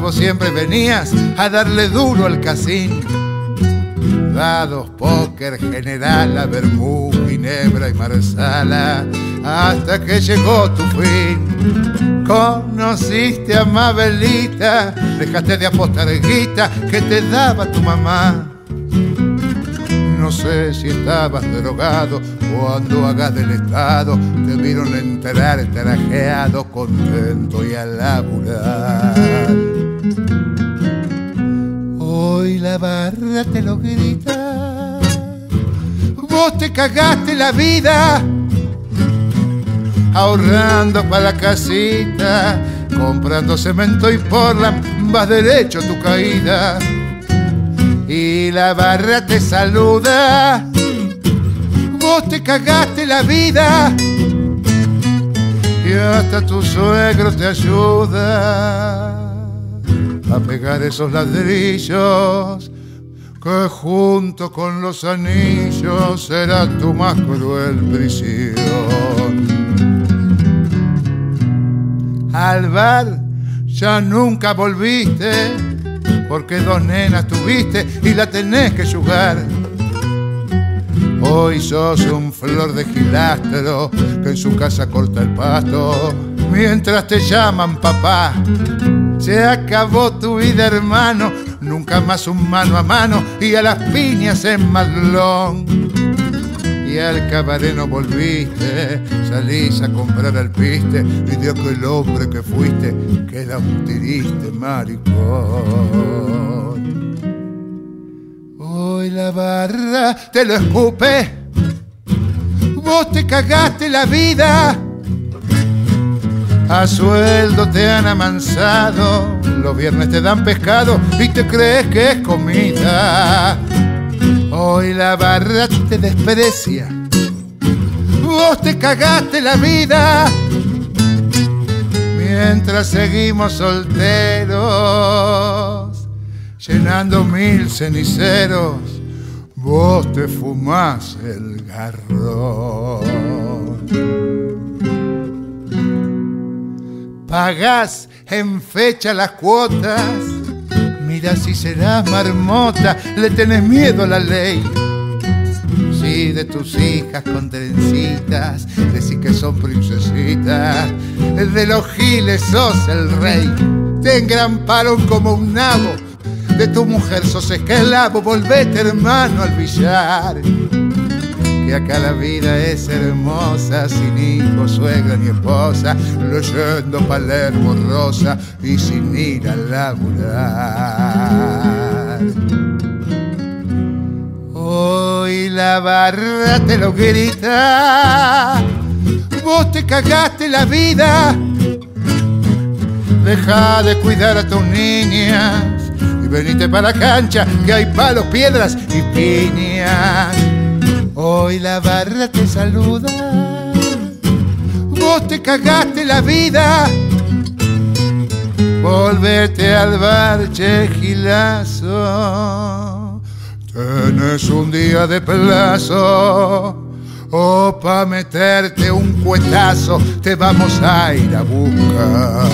vos siempre venías a darle duro al casín. Dados, póker, general, a vermú, ginebra y marsala, hasta que llegó tu fin. Conociste a Mabelita, dejaste de apostar guita que te daba tu mamá. No sé si estabas drogado cuando hagas del Estado. Te vieron entrar trajeado, contento y a laburar. Hoy la barra te lo grita, vos te cagaste la vida ahorrando para la casita, comprando cemento y por la vas derecho a tu caída la barra te saluda. Vos te cagaste la vida y hasta tu suegro te ayuda a pegar esos ladrillos que junto con los anillos será tu más cruel prisión. Al bar ya nunca volviste porque dos nenas tuviste y la tenés que jugar. Hoy sos un flor de gilastro que en su casa corta el pasto mientras te llaman papá. Se acabó tu vida, hermano, nunca más un mano a mano y a las piñas en Madlón. Al cabaret no volviste, salís a comprar al piste dio que el hombre que fuiste queda un triste maricón. Hoy la barra te lo escupe, vos te cagaste la vida. A sueldo te han amansado, los viernes te dan pescado y te crees que es comida. Hoy la barra te desprecia, vos te cagaste la vida. Mientras seguimos solteros, llenando mil ceniceros, vos te fumás el garrón. Pagás en fecha las cuotas, mira si serás marmota, le tenés miedo a la ley. Si de tus hijas con trencitas decís que son princesitas, de los giles sos el rey, te engramparon como un nabo, de tu mujer sos esclavo, volvete hermano al billar. Que acá la vida es hermosa, sin hijo, suegra ni esposa, leyendo Palermo Rosa y sin ir a laburar. Hoy la barra te lo grita, vos te cagaste la vida. Deja de cuidar a tus niñas y venite para la cancha que hay palos, piedras y piñas. Hoy la barra te saluda, vos te cagaste la vida. Volvete al bar, che gilazo. Tienes un día de plazo. O pa' meterte un cuetazo, te vamos a ir a buscar.